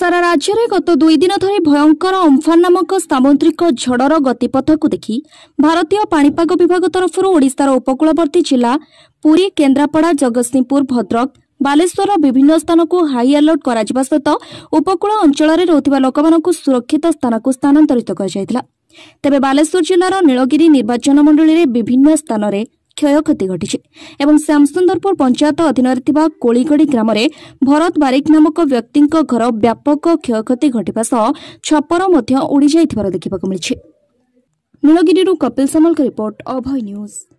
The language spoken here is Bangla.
ସାରା ରାଜ୍ୟରେ ଗତ ଦୁଇ ଦିନ ଧରି ଭୟଙ୍କର ଅମ୍ଫାନ ନାମକ ସାମୁଦ୍ରିକ ଝଡ଼ର ଗତିପଥକୁ ଦେଖି ଭାରତୀୟ ପାଣିପାଗ ବିଭାଗ ତରଫରୁ ଓଡ଼ିଶାର ଉପକୂଳବର୍ତ୍ତୀ ଜିଲ୍ଲା ପୁରୀ କେନ୍ଦ୍ରାପଡ଼ା ଜଗତସିଂହପୁର ଭଦ୍ରକ ବାଲେଶ୍ୱରର ବିଭିନ୍ନ ସ୍ଥାନକୁ ହାଇ ଆଲର୍ଟ କରାଯିବା ସହିତ ଉପକୂଳ ଅଞ୍ଚଳରେ ରହୁଥିବା ଲୋକମାନଙ୍କୁ ସୁରକ୍ଷିତ ସ୍ଥାନକୁ ସ୍ଥାନାନ୍ତରିତ କରାଯାଇଥିଲା ତେବେ ବାଲେଶ୍ୱର ଜିଲ୍ଲାର ନୀଳଗିରି ନିର୍ବାଚନ ମଣ୍ଡଳୀରେ ବିଭିନ୍ନ ସ୍ଥାନରେ ক্ষয়ক্ষতি ঘটিছে এবং শ্যামসুন্দরপুর পঞ্চায়েত অধীনরে থাকা কোলিগড়ি গ্রামে ভরত বারিক নামক ব্যক্তি ঘর ব্যাপক ক্ষয়ক্ষতি ঘটিবা সহ ছপর মধ্য উড়ি যাই দেখা মিছে ନୀଳଗିରିରୁ କପିଲ ସାମଲଙ୍କ ରିପୋର୍ଟ ଅଭୟ ନ୍ୟୁଜ୍